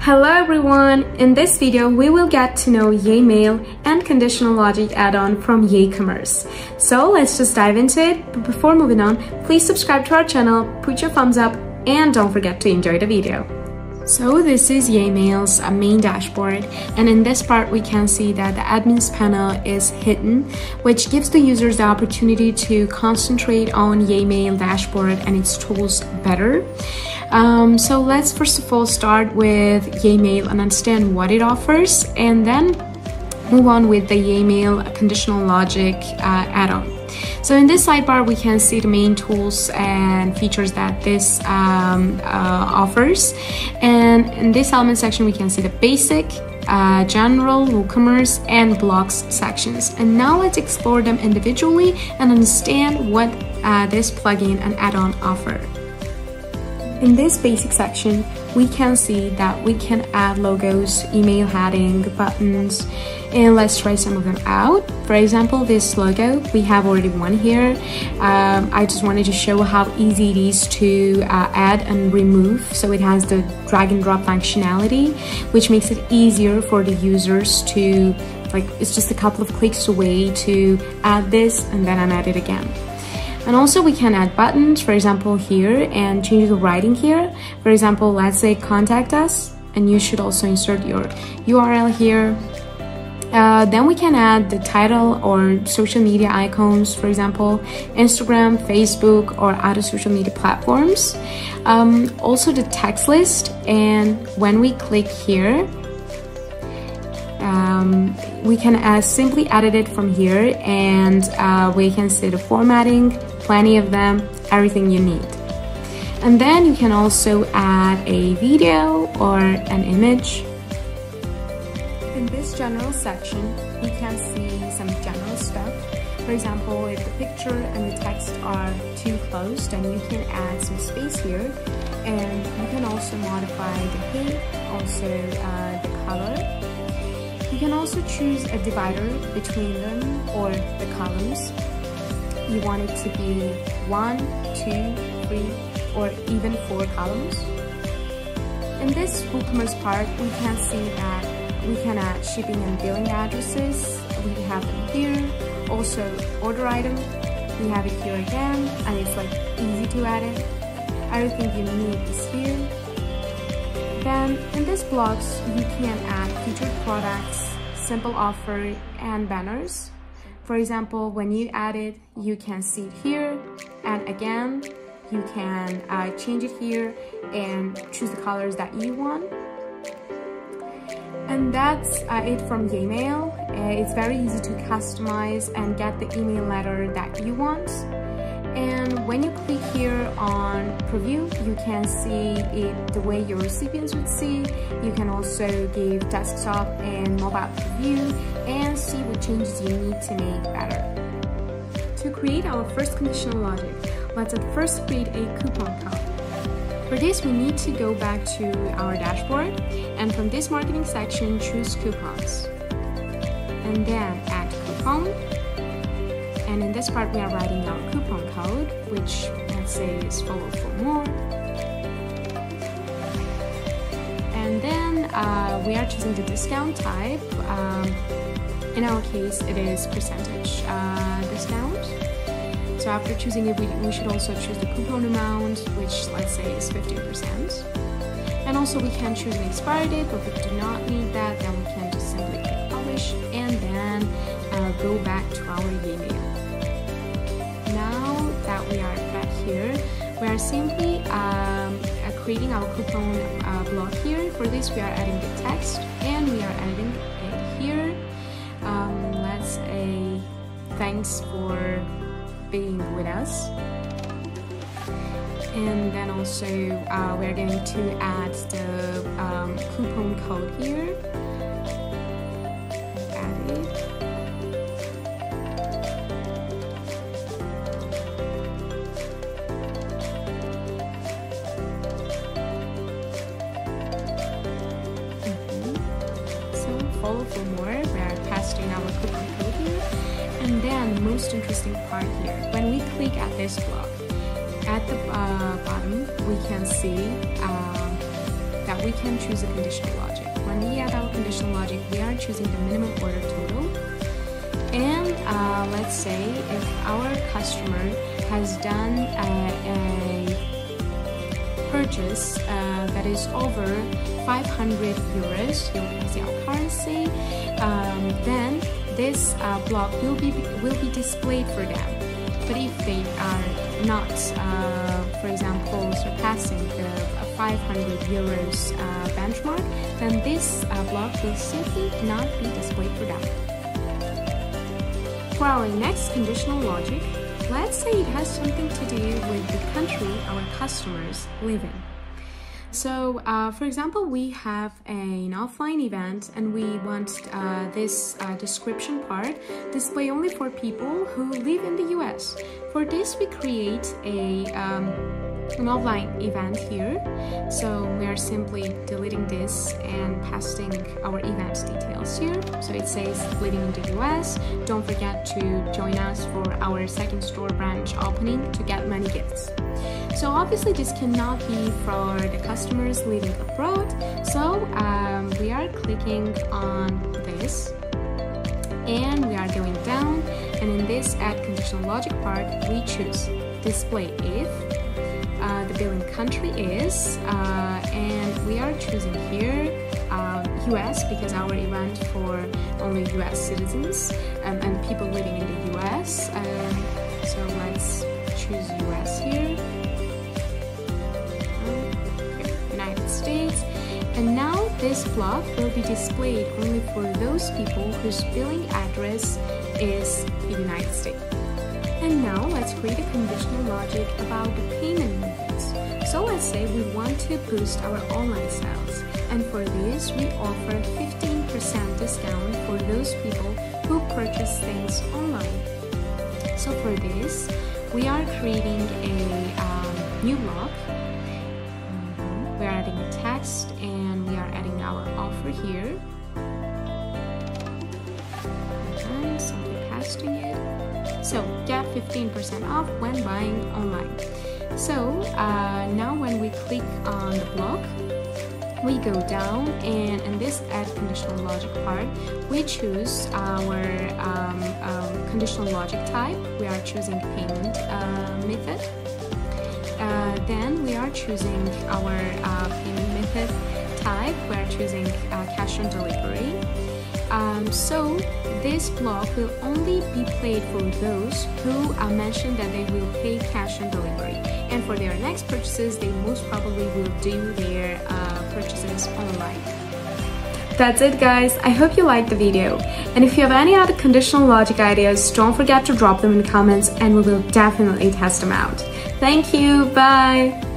Hello everyone! In this video, we will get to know Yaymail and conditional logic add-on from YayCommerce. So let's just dive into it. But before moving on, please subscribe to our channel, put your thumbs up, and don't forget to enjoy the video. So this is Yaymail's uh, main dashboard and in this part we can see that the admins panel is hidden which gives the users the opportunity to concentrate on Yaymail dashboard and its tools better. Um, so let's first of all start with Yaymail and understand what it offers and then move on with the Yaymail conditional logic uh, add-on. So in this sidebar, we can see the main tools and features that this um, uh, offers. And in this element section, we can see the basic, uh, general, WooCommerce, and blocks sections. And now let's explore them individually and understand what uh, this plugin and add-on offer. In this basic section, we can see that we can add logos, email heading, buttons, and let's try some of them out. For example, this logo, we have already one here. Um, I just wanted to show how easy it is to uh, add and remove. So it has the drag and drop functionality, which makes it easier for the users to, like, it's just a couple of clicks away to add this and then unAdd it again. And also we can add buttons, for example, here and change the writing here. For example, let's say contact us and you should also insert your URL here. Uh, then we can add the title or social media icons, for example, Instagram, Facebook, or other social media platforms. Um, also the text list, and when we click here, um, we can uh, simply edit it from here and uh, we can see the formatting, plenty of them, everything you need. And then you can also add a video or an image. In this general section, you can see some general stuff. For example, if the picture and the text are too close, then you can add some space here. And you can also modify the height, also uh, the color you can also choose a divider between them or the columns. You want it to be one, two, three, or even four columns. In this WooCommerce part, we can see that we can add shipping and billing addresses. We have them here. Also, order item. We have it here again, and it's like easy to add it. Everything you need is here. Then in this blocks, you can add featured products, simple offer, and banners. For example, when you add it, you can see it here, and again, you can uh, change it here and choose the colors that you want. And that's uh, it from Yaymail. Uh, it's very easy to customize and get the email letter that you want. And when you click here on preview, you can see it the way your recipients would see. You can also give desktop and mobile preview and see what changes you need to make better. To create our first conditional logic, let's at first create a coupon code. For this, we need to go back to our dashboard and from this marketing section, choose coupons. And then add coupon and in this part, we are writing our coupon code, which let's say is follow for more. And then uh, we are choosing the discount type. Um, in our case, it is percentage uh, discount. So after choosing it, we, we should also choose the coupon amount, which let's say is 15%. And also we can choose an expiry date, but if we do not need that, then we can just simply click publish and then uh, go back to our email Now that we are back here. We are simply um, creating our coupon uh, block here. For this, we are adding the text and we are adding thanks for being with us. And then also uh, we're going to add the um, coupon code here. follow for more. We are pasting our coupon code here. And then the most interesting part here, when we click at this block, at the uh, bottom, we can see um, that we can choose a conditional logic. When we add our conditional logic, we are choosing the minimum order total. And uh, let's say if our customer has done a, a purchase uh, that is over 500 euros, here can see our currency, um, then this uh, block will be will be displayed for them. But if they are not, uh, for example, surpassing the 500 euros uh, benchmark, then this uh, block will simply not be displayed for them. For our next conditional logic, let's say it has something to do with the country our customers live in. So, uh, for example, we have an offline event and we want uh, this uh, description part display only for people who live in the US. For this, we create a um, an offline event here. So we are simply deleting this and pasting our event details here. So it says living in the US. Don't forget to join us for our second store branch opening to get many gifts. So obviously this cannot be for the customers living abroad. So um, we are clicking on this. And we are going down. And in this add conditional logic part we choose display if uh, the billing country is uh, and we are choosing here uh, US because our event for only US citizens um, and people living in the US um, so let's choose US here and now this block will be displayed only for those people whose billing address is the United States. And now let's create a conditional logic about the payment methods. So let's say we want to boost our online sales. And for this, we offer 15% discount for those people who purchase things online. So for this, we are creating a um, new block. And we are adding our offer here. And simply pasting it so get 15% off when buying online. So uh, now when we click on the block, we go down and in this add conditional logic part, we choose our um, um, conditional logic type. We are choosing payment uh, method. Uh, then we are choosing our uh, payment method type. We are choosing uh, cash on delivery. Um, so this block will only be played for those who are mentioned that they will pay cash on delivery. And for their next purchases, they most probably will do their uh, purchases online. That's it guys, I hope you liked the video. And if you have any other conditional logic ideas, don't forget to drop them in the comments and we will definitely test them out. Thank you, bye!